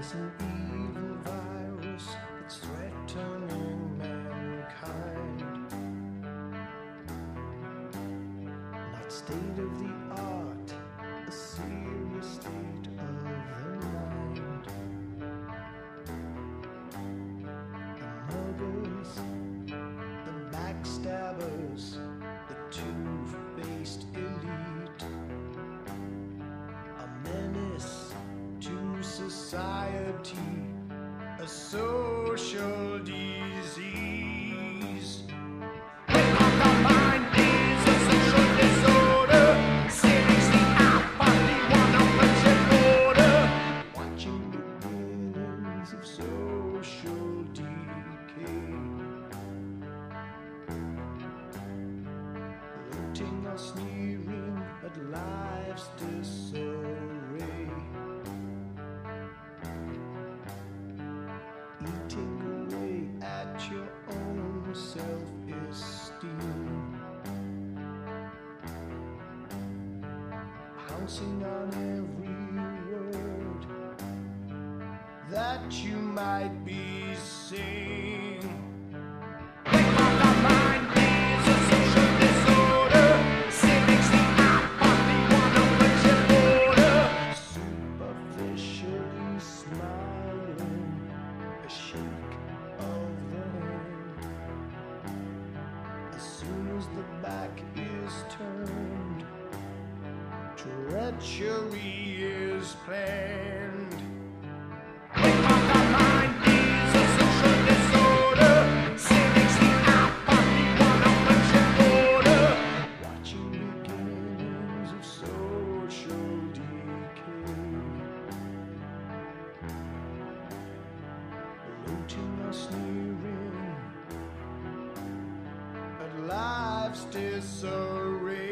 There's an evil virus that's threatening mankind. Not state of the society, a social disease. Eating away at your own self-esteem. Pouncing on every word that you might be saying. The back is turned, treachery is planned. With Social Disorder. S makes me out on a border Watching again as social decay. Loading the mind is life's disarray.